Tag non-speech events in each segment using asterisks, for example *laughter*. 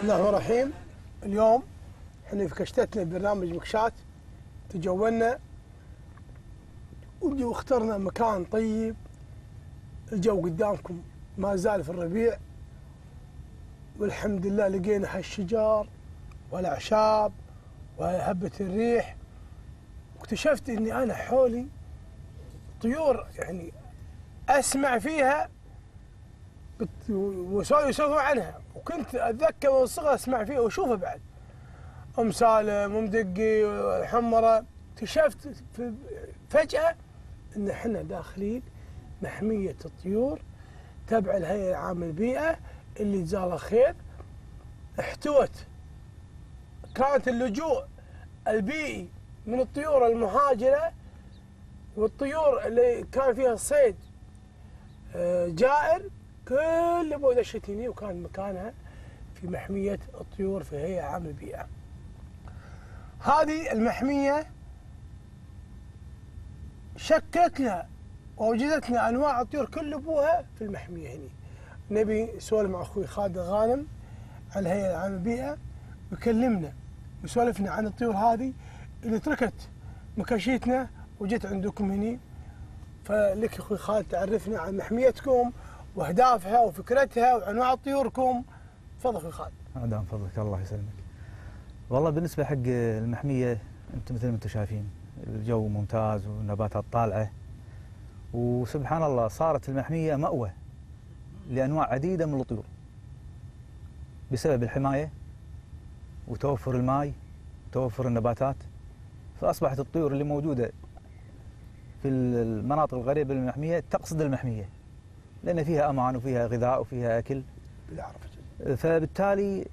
بسم الله الرحمن الرحيم. اليوم إحنا في كشتتنا برنامج مكشات تجولنا واخترنا مكان طيب. الجو قدامكم ما زال في الربيع والحمد لله لقينا هالشجار والاعشاب وهبة الريح. واكتشفت إني أنا حولي طيور يعني أسمع فيها يسولفوا عنها. وكنت أتذكر من الصغر أسمع فيها وأشوفها بعد. أم سالم أم دقي الحمرة. اكتشفت فجأة إن إحنا داخلين محمية الطيور تبع الهيئة العامة للبيئة اللي جزاها الله خير. احتوت. كانت اللجوء البيئي من الطيور المهاجرة والطيور اللي كان فيها الصيد آه، جائر. كل ابو دشتيني وكان مكانها في محمية الطيور في هيئة عامه البيئه. هذه المحمية شكلت لها ووجدت لنا أنواع الطيور كل أبوها في المحمية هنا. نبي نسولف مع أخوي خالد الغانم على الهيئة العامة للبيئة ويكلمنا ويسولفنا عن الطيور هذه اللي تركت مكاشيتنا وجت عندكم هني فلك أخوي خالد تعرفنا عن محميتكم وأهدافها وفكرتها وانواع طيوركم تفضل أخوي خالد. دام فضلك. الله يسلمك. والله بالنسبة حق المحمية أنتم مثل ما أنتم شايفين الجو ممتاز والنباتات طالعة. وسبحان الله صارت المحمية مأوى لأنواع عديدة من الطيور. بسبب الحماية وتوفر الماء وتوفر النباتات. فأصبحت الطيور اللي موجودة في المناطق القريبة من المحمية تقصد المحمية. لأن فيها أمان وفيها غذاء وفيها أكل. فبالتالي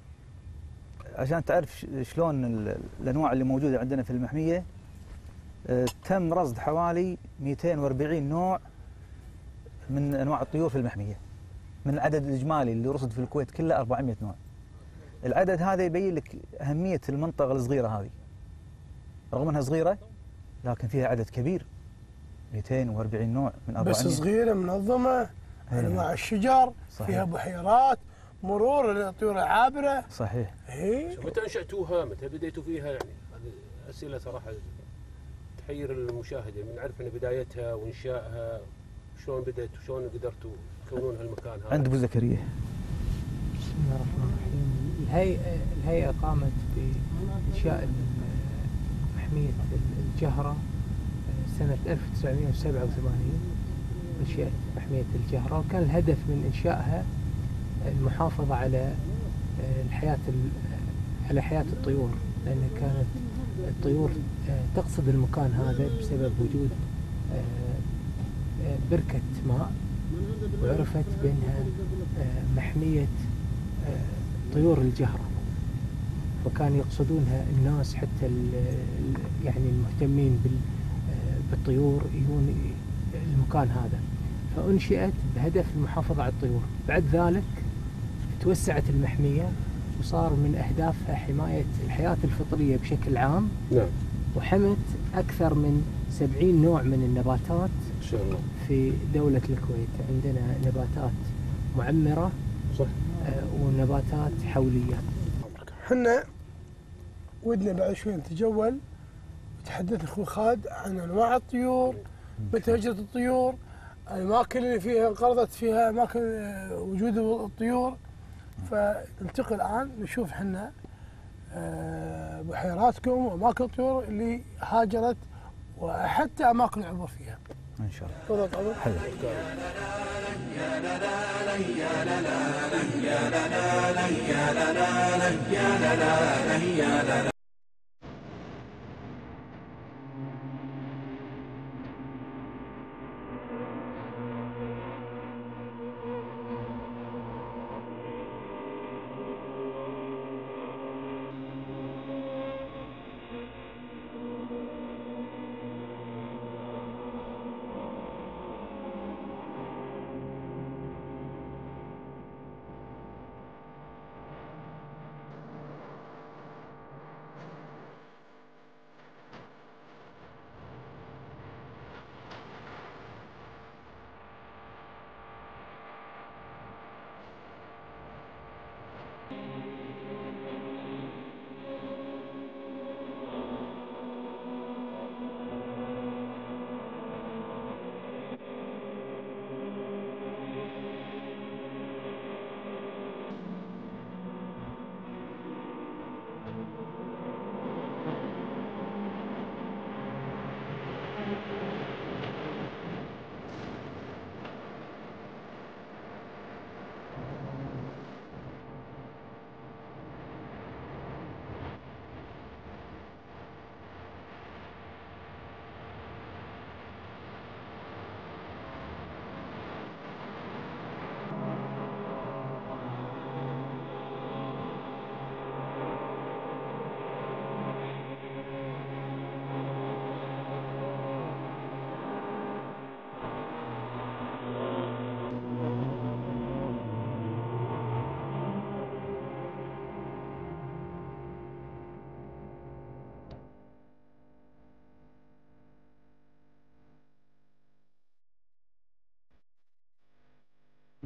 عشان تعرف شلون ال- الأنواع اللي موجودة عندنا في المحمية آه، تم رصد حوالي 240 نوع من أنواع الطيور في المحمية. من العدد الإجمالي اللي رصد في الكويت كله 400 نوع. العدد هذا يبين لك أهمية المنطقة الصغيرة هذه. رغم أنها صغيرة لكن فيها عدد كبير. 240 نوع من 400 بس صغيرة منظمة. أي انواع الشجر صحيح. فيها بحيرات مرور للطيور العابره صحيح. اي متى أنشأتوها؟ متى بديتوا فيها؟ يعني؟ هذه أسئلة صراحة. تحير المشاهد يعني نعرف ان بدايتها وإنشائها. شلون بدأت؟ وشلون قدرتوا تكونون هالمكان هذا؟ عند أبو زكريا. بسم الله الرحمن الرحيم. الهيئة الهيئة قامت بإنشاء محمية الجهرة سنة 1987 أنشئت محمية الجهرة وكان الهدف من إنشائها المحافظة على الحياة ال- على حياة الطيور لأن كانت الطيور تقصد المكان هذا بسبب وجود بركة ماء وعرفت بأنها محمية طيور الجهرة فكان يقصدونها الناس حتى يعني المهتمين بال- بالطيور يجون المكان هذا. فأنشئت بهدف المحافظة على الطيور. بعد ذلك توسعت المحمية وصار من أهدافها حماية الحياة الفطرية بشكل عام. نعم. وحمت أكثر من 70 نوع من النباتات شاء الله. في دولة الكويت. عندنا نباتات معمرة صح. آه، ونباتات حولية. إحنا ودنا بعد شوي نتجول وتحدث أخوي خالد عن أنواع الطيور متى هجرت الطيور. الأماكن اللي فيها انقرضت فيها أماكن آه، وجود الطيور فننتقل الآن نشوف إحنا آه، بحيراتكم وأماكن الطيور اللي هاجرت وحتى أماكن العبور فيها. إن شاء الله. حلو.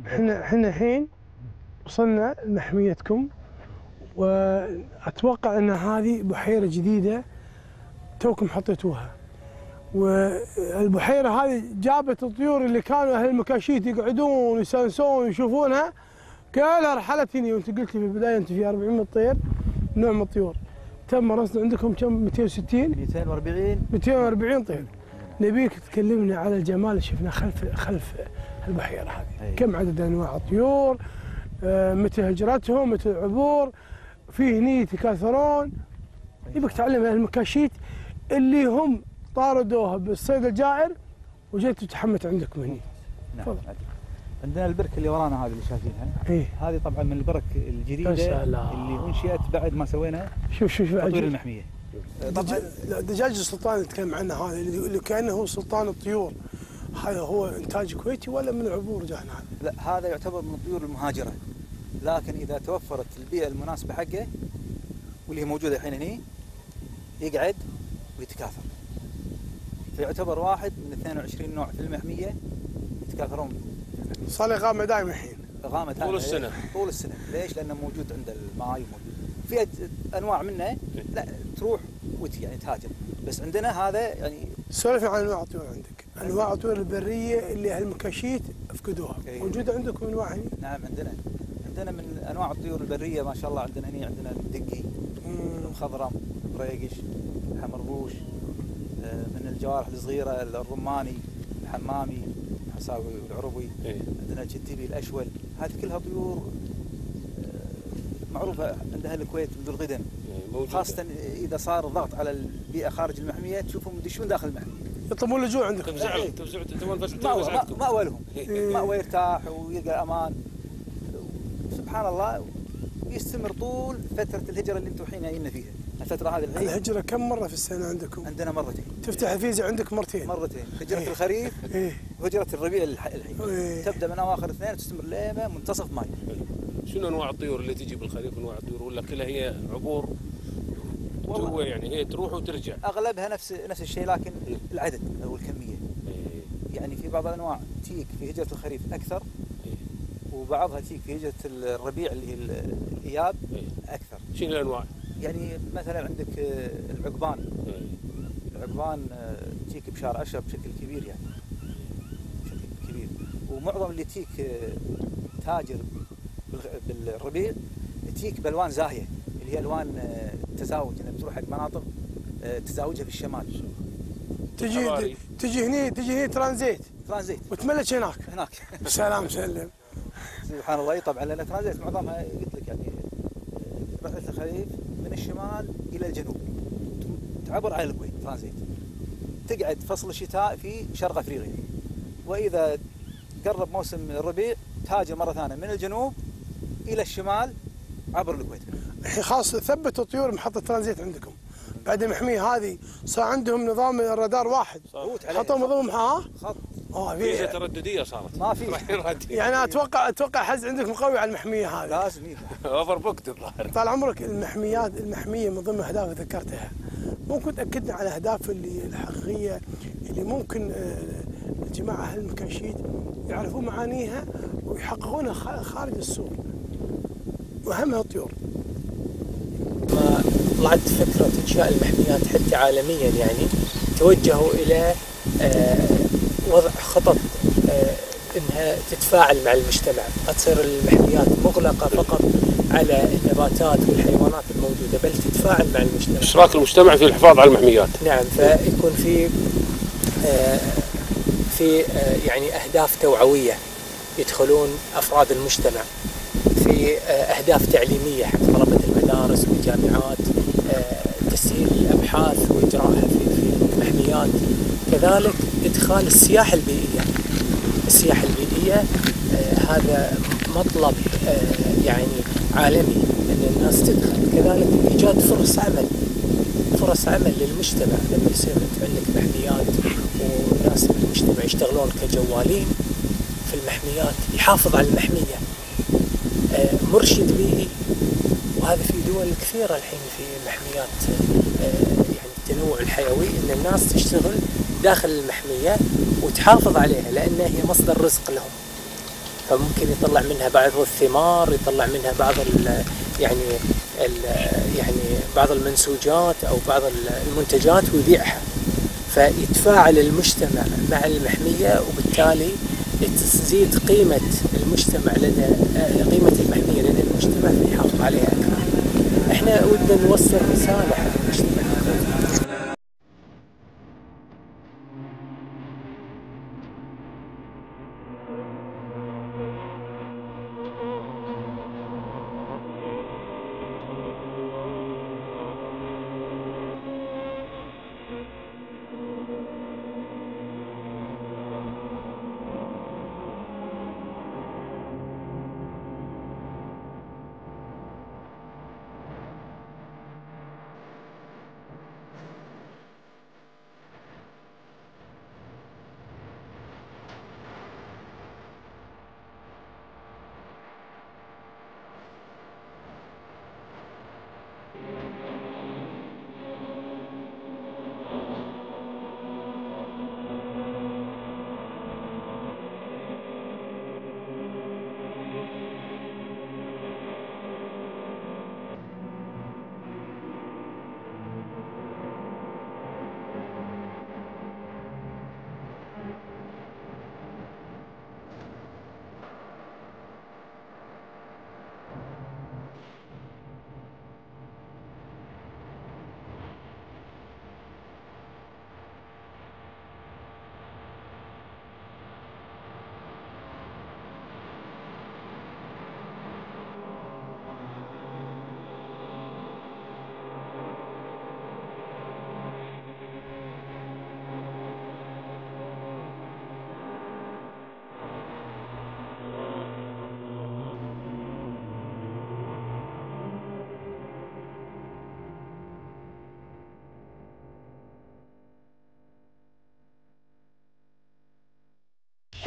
إحنا إحنا الحين وصلنا لمحميتكم وأتوقع أن هذه بحيرة جديدة توكم حطيتوها. والبحيرة هذه جابت الطيور اللي كانوا أهل المكاشيت يقعدون ويستانسون ويشوفونها كلها رحلت هنا وأنت قلت لي في البداية أنت في 400 طير نوع من الطيور. تم مرصنا عندكم كم؟ 260 240 240 طير. نبيك تكلمنا على الجمال اللي شفناه خلف خلف البحيرة هذه. أي. كم عدد أنواع الطيور آه، متى هجرتهم متى العبور في هني يتكاثرون يبيك تعلم المكاشيت اللي هم طاردوها بالصيد الجائر وجيت تحمت عندكم هني نعم تفضل. عندنا البركه اللي ورانا هذه اللي شايفينها. إيه هذه طبعا من البرك الجديدة. اللي انشئت بعد ما سوينا شوف شوف شوف تطوير عجيب. المحمية. طبعا دجاج السلطان اللي نتكلم عنه هذا اللي اللي كأنه هو سلطان الطيور. هذا هو إنتاج كويتي ولا من العبور جانا هذا؟ لا هذا يعتبر من الطيور المهاجرة. لكن إذا توفرت البيئة المناسبة حقه واللي هي موجودة الحين هني يقعد ويتكاثر. فيعتبر واحد من 22 نوع في المحمية يتكاثرون صار لي قامه دائما الحين. غامة طول السنة. طول السنة. ليش؟ لأنه موجود عند الماي موجود في أنواع منه لا تروح وتي يعني تهاجر. بس عندنا هذا يعني سولف عن أنواع الطيور عندك، انواع الطيور البرية اللي المكاشيت أفقدوها، إيه. موجودة عندكم انواع هني؟ نعم عندنا عندنا من أنواع الطيور البرية ما شاء الله عندنا هنا عندنا الدقي. الخضرم بريقش حمروش آه، من الجوارح الصغيرة الرماني الحمامي الحساوي والعربي إيه. عندنا الجدبي الأشول هذه كلها طيور آه، معروفة عندها الكويت منذ القدم إيه،. خاصة إذا صار ضغط على البيئة خارج المحمية تشوفهم يدشون داخل المحمية يطلبون لجوء عندكم تفزع إيه. تفزع تبون بس مأوى لهم. إيه. مأوى يرتاح ويلقى أمان سبحان الله يستمر طول فترة الهجرة اللي أنتم الحين جايين فيها. الفترة هذه الحين. الهجرة كم مرة في السنة عندكم؟ عندنا مرتين. تفتح الفيزا عندك مرتين. مرتين. هجرة إيه. الخريف إيه. وهجره الربيع الح- الحين. إيه. تبدأ من أواخر اثنين وتستمر لين منتصف ماي. شنو أنواع الطيور اللي تجي بالخريف؟ أنواع الطيور ولا كلها هي عبور؟ تو يعني هي تروح وترجع أغلبها نفس نفس الشيء لكن العدد أو الكمية إيه. يعني في بعض الانواع تيك في هجرة الخريف أكثر إيه. وبعضها تيك في هجرة الربيع اللي هي ال- الإياب إيه. أكثر شنو الأنواع؟ يعني مثلا عندك آه، العقبان. العقبان آه، تيك بشهر عشرة بشكل كبير يعني بشكل كبير ومعظم اللي تيك آه، تاجر بالربيع تيك بألوان زاهية هي ألوان آه، تزاوج انها بتروح حق مناطق آه، تزاوجها في الشمال. تجي. تجي هني تجي هني ترانزيت. ترانزيت. وتملك هناك. هناك. سلام سلم. سبحان الله. طبعا لأن ترانزيت معظمها قلت لك يعني آه، رحلة الخريف من الشمال إلى الجنوب. تعبر على الكويت ترانزيت. تقعد فصل الشتاء في شرق أفريقيا. وإذا قرب موسم الربيع تهاجر مرة ثانية من الجنوب إلى الشمال عبر الكويت. الحين خلاص ثبتوا طيور محطة ترانزيت عندكم. بعد المحمية هذه صار عندهم نظام الرادار واحد. حطوا نظام ها؟ خط. آه في ترددية صارت. ما في. *laughs* يعني أتوقع أتوقع حز عندكم قوي على المحمية هذه. لازم. اوفر بوكت الظاهر. طال عمرك المحميات المحمية من ضمن اللي ذكرتها. ممكن تأكدنا على الاهداف اللي الحقيقية اللي ممكن آه، الجماعه أهل المكاشيت يعرفون معانيها ويحققونها خارج السوق. واهمها الطيور. طلعت فكرة إنشاء المحميات حتى عالميا يعني توجهوا إلى آه، وضع خطط آه، إنها تتفاعل مع المجتمع. تصير المحميات مغلقة فقط على النباتات والحيوانات الموجودة بل تتفاعل مع المجتمع. إشراك المجتمع في الحفاظ على المحميات. نعم فيكون في آه، في يعني أهداف توعوية يدخلون أفراد المجتمع في أهداف تعليمية حق طلبة المدارس والجامعات. تسهيل الابحاث واجراءها في المحميات كذلك إدخال السياحه البيئية. السياحه البيئية آه، هذا مطلب آه، يعني عالمي إن الناس تدخل. كذلك إيجاد فرص عمل. فرص عمل للمجتمع. لما يصير عندك محميات وناس من المجتمع يشتغلون كجوالين في المحميات يحافظ على المحمية آه، مرشد بيئي. وهذا في دول كثيرة الحين في محميات آه، يعني التنوع الحيوي إن الناس تشتغل داخل المحمية وتحافظ عليها لأنها هي مصدر رزق لهم فممكن يطلع منها بعض الثمار يطلع منها بعض ال يعني ال يعني بعض المنسوجات أو بعض المنتجات ويبيعها فيتفاعل المجتمع مع المحمية وبالتالي تزيد قيمة المجتمع لدى قيمة المحمية لدى المجتمع فيحافظ عليها. إحنا ودنا نوصل رسالة.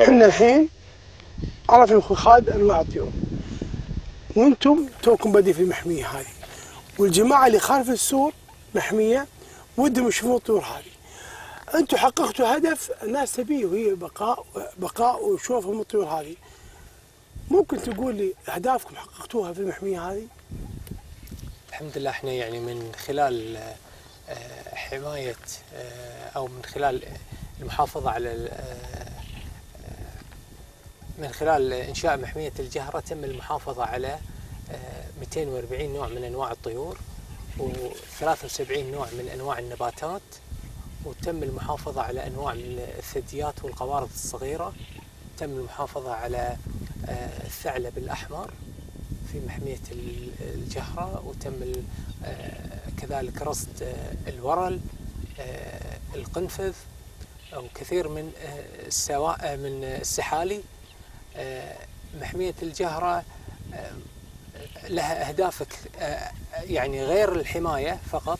إحنا الحين عرف خالد أنواع الطيور وأنتم توكم بادي في المحمية هذه. والجماعة اللي خارج السور محمية ودهم يشوفون الطيور هذه. أنتم حققتوا هدف الناس تبيه وهي بقاء بقاء وشوفهم الطيور هذه. ممكن تقول لي أهدافكم حققتوها في المحمية هذه؟ الحمد لله إحنا يعني من خلال آه، حماية آه، أو من خلال المحافظة على آه، من خلال إنشاء محمية الجهرة تم المحافظة على آه، 240 نوع من أنواع الطيور و73 نوع من أنواع النباتات وتم المحافظة على أنواع من الثدييات والقوارض الصغيرة. تم المحافظة على آه، الثعلب الأحمر في محمية ال- الجهرة وتم آه، كذلك رصد آه، الورل آه، القنفذ وكثير من آه، السواء آه، من السحالي. آه، محمية الجهرة آه، لها أهداف آه، يعني غير الحماية فقط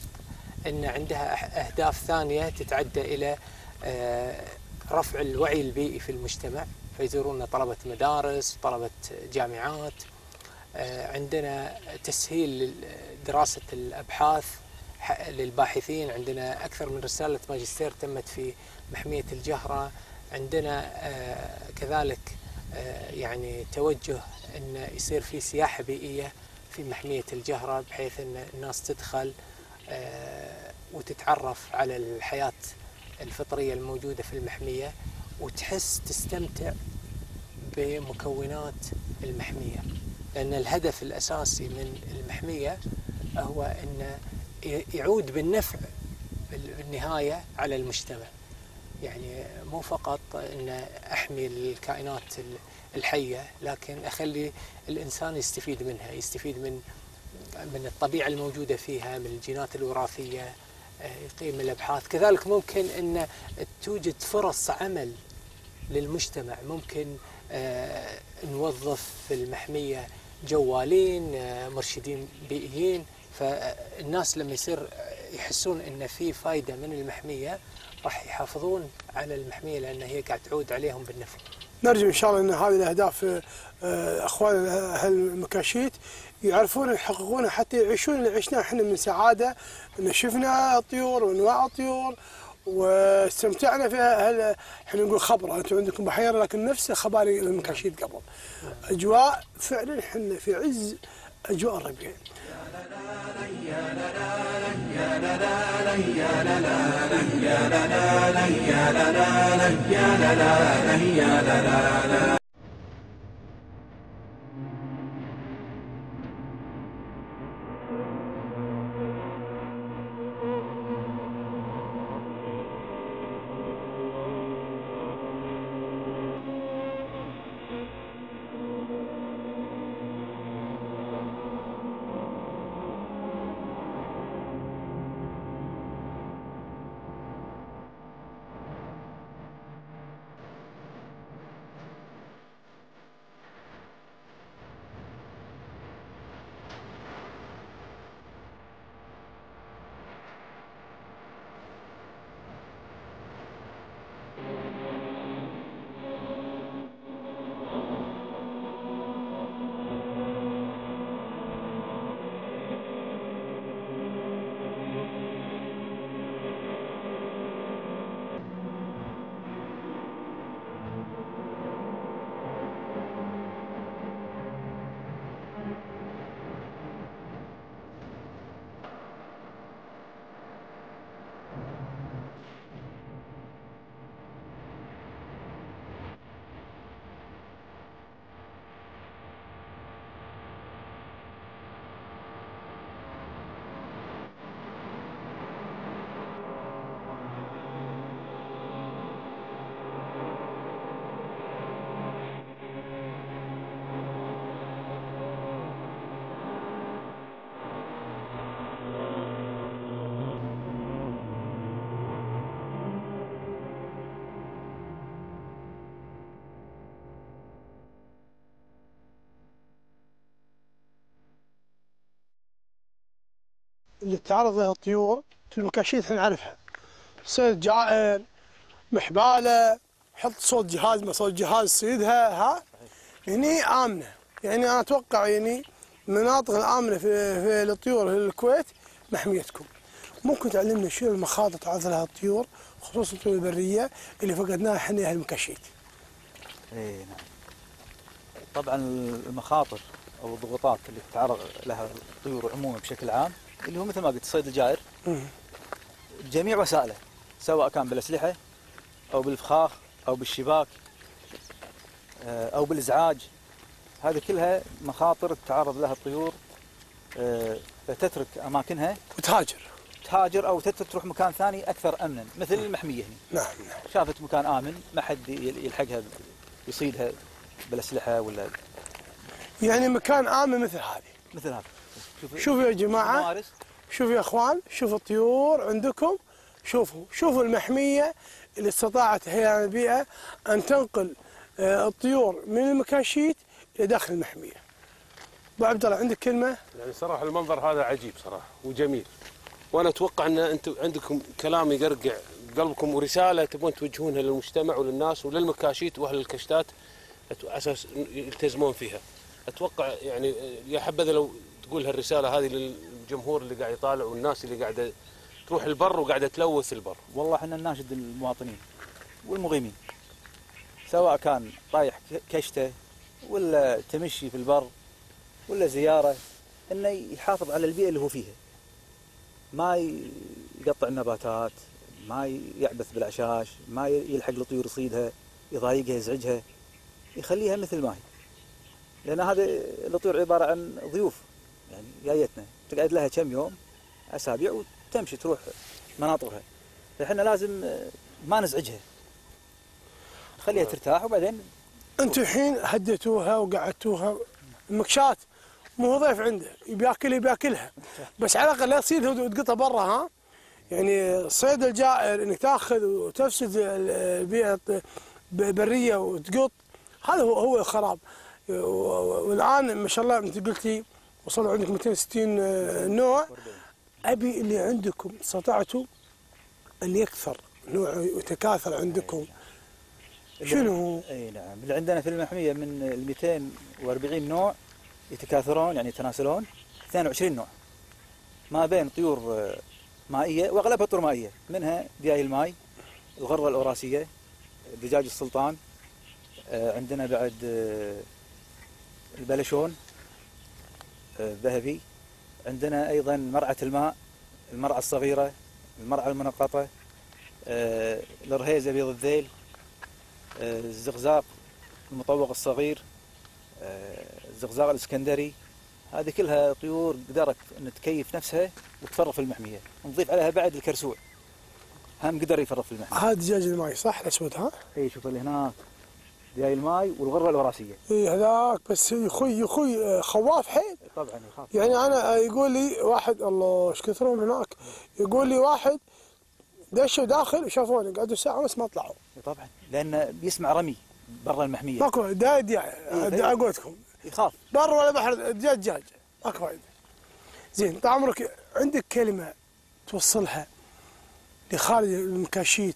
أن عندها أهداف ثانية تتعدى إلى آه، رفع الوعي البيئي في المجتمع. فيزورون طلبة مدارس طلبة جامعات آه، عندنا تسهيل دراسة الأبحاث للباحثين. عندنا أكثر من رسالة ماجستير تمت في محمية الجهرة. عندنا آه، كذلك آه، يعني توجه أن يصير في سياحة بيئية في محمية الجهرة بحيث أن الناس تدخل آه، وتتعرف على الحياة الفطرية الموجودة في المحمية وتحس تستمتع بمكونات المحمية. لأن الهدف الأساسي من المحمية هو أن يعود بالنفع بالنهاية على المجتمع. يعني مو فقط أن أحمي الكائنات الحية لكن أخلي الإنسان يستفيد منها يستفيد من من الطبيعة الموجودة فيها من الجينات الوراثية آه، يقيم الأبحاث. كذلك ممكن أن توجد فرص عمل للمجتمع. ممكن آه، نوظف في المحمية جوالين آه، مرشدين بيئيين. فالناس لما يصير يحسون إن في فائده من المحمية راح يحافظون على المحميه لأن هي قاعد تعود عليهم بالنفع. نرجو ان شاء الله ان هذه الاهداف آه، اخواننا أهل المكاشيت يعرفون يحققونها حتى يعيشون اللي عشناه إحنا من سعاده ان شفنا الطيور وانواع الطيور واستمتعنا فيها هل إحنا نقول خبره أنتم عندكم بحيره لكن نفس خباري المكاشيد قبل اجواء فعلا إحنا في عز اجواء الربيع يا لا لا لا اللي تعرض لها الطيور في المكاشيت إحنا نعرفها صيد جائر محبالة حط صوت جهاز ما صوت جهاز صيدها ها؟ هني آمنة. يعني أنا أتوقع يعني المناطق الآمنة في, في الطيور في الكويت محميتكم. ممكن تعلمنا شنو المخاطر تعرض لها الطيور خصوصا الطيور البرية اللي فقدناها إحنا أهل المكاشيت اي نعم. طبعا المخاطر أو الضغوطات اللي تتعرض لها الطيور عموما بشكل عام اللي هو مثل ما قلت الصيد الجائر. جميع وسائله سواء كان بالأسلحة أو بالفخاخ أو بالشباك آه، أو بالإزعاج هذه كلها مخاطر تتعرض لها الطيور آه، فتترك أماكنها. وتهاجر. تهاجر أو تروح مكان ثاني أكثر امنا مثل المحمية هنا. نعم نعم. شافت مكان آمن ما حد يل- يلحقها يصيدها بالأسلحة ولا يعني مكان آمن مثل هذه. مثل هذا. شوفوا يا جماعة شوفوا يا أخوان شوفوا الطيور عندكم شوفوا شوفوا المحمية اللي استطاعت هيئة البيئه أن تنقل آه، الطيور من المكاشيت إلى داخل المحمية. أبو عبد الله عندك كلمة؟ يعني صراحة المنظر هذا عجيب صراحة وجميل وأنا أتوقع أن أنتم عندكم كلام يقرقع قلبكم ورسالة تبون توجهونها للمجتمع وللناس وللمكاشيت وأهل الكشتات على أساس يلتزمون فيها. أتوقع يعني يا حبذا لو تقول هالرسالة هذه للجمهور اللي قاعد يطالع والناس اللي قاعدة تروح البر وقاعدة تلوث البر. والله إحنا نناشد المواطنين والمقيمين سواء كان رايح ك- كشته ولا تمشي في البر ولا زيارة إنه يحافظ على البيئة اللي هو فيها. ما يقطع النباتات ما يعبث بالعشاش ما يلحق الطيور يصيدها يضايقها يزعجها يخليها مثل ما هي. لأن هذا الطيور عبارة عن ضيوف. يعني جايتنا تقعد لها كم يوم أسابيع وتمشي تروح مناطقها. فإحنا لازم آه، ما نزعجها. نخليها ترتاح وبعدين أنتم الحين هديتوها وقعدتوها المكشات مو ضيف عنده يبي ياكل يبي ياكلها بس على الأقل لا تصيدها وتقطها برا ها؟ يعني صيد الجائر إنك تأخذ وتفسد ال- البيئة برية وتقط هذا هو هو الخراب. والآن ما شاء الله أنت قلتي وصلوا عندكم 260 نوع. أبي اللي عندكم استطعتوا أن يكثر نوع ويتكاثر عندكم؟ شنو هو؟ اي نعم. اللي عندنا في المحمية من ال 240 نوع يتكاثرون يعني يتناسلون. 22 نوع. ما بين طيور آه، مائية وأغلبها طيور مائية. منها دياي الماي الغرة الأوراسية دجاج السلطان آه، عندنا بعد آه، البلشون. آه، الذهبي. عندنا أيضا مرعة الماء المرعة الصغيرة المرعة المنقطة آه، الرهيز أبيض الذيل آه، الزقزاق المطوق الصغير آه، الزقزاق الإسكندري. هذه كلها طيور قدرت أن تكيف نفسها وتفرخ في المحمية. نضيف عليها بعد الكرسوع. هم قدر يفرخ في المحمية. هذا دجاج الماي صح؟ الأسود ها؟ اي شوف اللي هناك. دياي الماي والغرة الأوراسية. اي هذاك بس أخوي آه، خواف حيل. طبعا يخاف يعني أنا يقول لي واحد الله إيش كثرهم هناك؟ يقول لي واحد دشوا داخل وشافوني قعدوا ساعة ونص ما طلعوا. طبعا لأنه بيسمع رمي برا المحمية. ماكو داعي إيه، داعي قولتكم يخاف بر ولا بحر دجاج دجاج. ماكو فايدة. زين طال عمرك عندك كلمة توصلها لخالد المكاشيت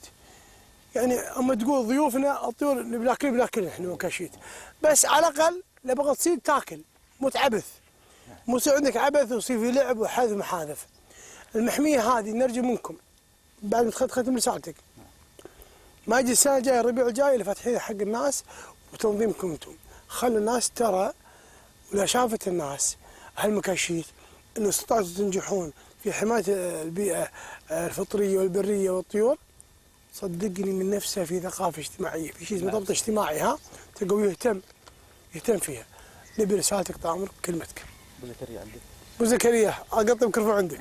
يعني أما تقول ضيوفنا الطيور نبي ناكل بناكل إحنا مكاشيت بس على الأقل لما تصير تاكل مو تعبث مو يصير عندك عبث ويصير في لعب وحذف محاذف المحمية هذه نرجو منكم بعد ما تخ- ختم رسالتك. ما يجي السنة الجاية الربيع الجاي اللي فاتحينها حق الناس وتنظيمكم أنتم. خلوا الناس ترى ولا شافت الناس هالمكاشيت انه استطعتوا تنجحون في حماية البيئة الفطرية والبرية والطيور. صدقني من نفسها في ثقافة اجتماعية في شيء اسمه ضبط اجتماعي ها؟ تلقوه يهتم يهتم فيها. نبي رسالتك طال عمرك كلمتك. بزكريا عندك. ابو زكريا أقطع ميكروفون عندك.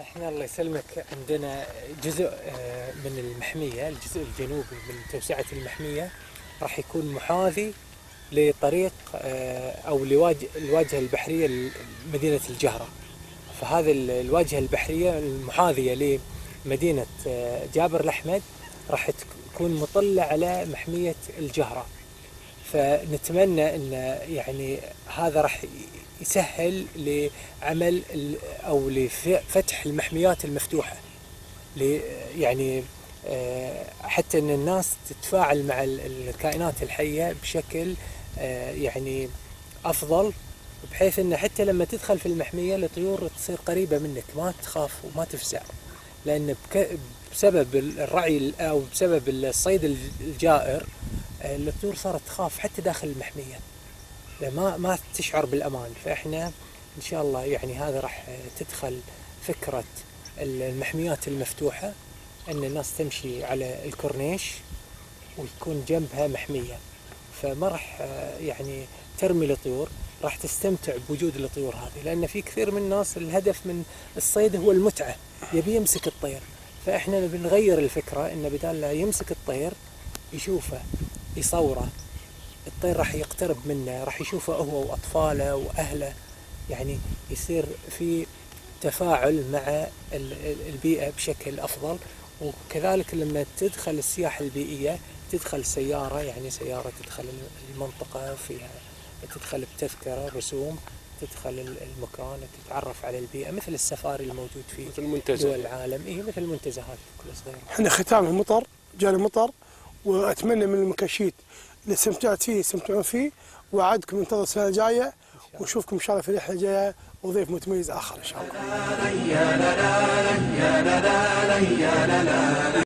إحنا الله يسلمك عندنا جزء آه، من المحمية الجزء الجنوبي من توسعة المحمية راح يكون محاذي لطريق آه، أو لواجه الواجهة البحرية لمدينه الجهرة. فهذه ال- الواجهة البحرية المحاذية لمدينة آه، جابر الأحمد راح تكون مطلة على محمية الجهرة. فنتمنى إن يعني هذا راح يسهل لعمل أو لفتح المحميات المفتوحة. يعني آه، حتى إن الناس تتفاعل مع ال- الكائنات الحية بشكل آه، يعني أفضل بحيث إن حتى لما تدخل في المحمية الطيور تصير قريبة منك ما تخاف وما تفزع. لأن بسبب الرعي ال- أو بسبب الصيد الج- الجائر آه، الطيور صارت تخاف حتى داخل المحمية. ما ما تشعر بالأمان فإحنا إن شاء الله يعني هذا راح تدخل فكرة المحميات المفتوحة إن الناس تمشي على الكورنيش ويكون جنبها محمية. فما راح يعني ترمي الطيور راح تستمتع بوجود الطيور هذه لأن في كثير من الناس الهدف من الصيد هو المتعة يبي يمسك الطير. فإحنا نبي نغير الفكرة إنه بدال لا يمسك الطير يشوفه يصوره. الطير راح يقترب منه راح يشوفه هو وأطفاله وأهله. يعني يصير في تفاعل مع ال- ال- البيئة بشكل أفضل. وكذلك لما تدخل السياحه البيئية تدخل سيارة يعني سيارة تدخل المنطقة فيها تدخل بتذكرة رسوم تدخل ال- المكان تتعرف على البيئة مثل السفاري الموجود في مثل المنتزه. دول العالم. اي مثل المنتزهات كل صغيره إحنا ختام المطر جاني مطر وأتمنى من المكاشيت اللي استمتعت فيه يستمتعون فيه وعدكم انتظر السنة الجاية ونشوفكم إن شاء الله في الرحلة الجاية وضيف متميز آخر إن شاء الله.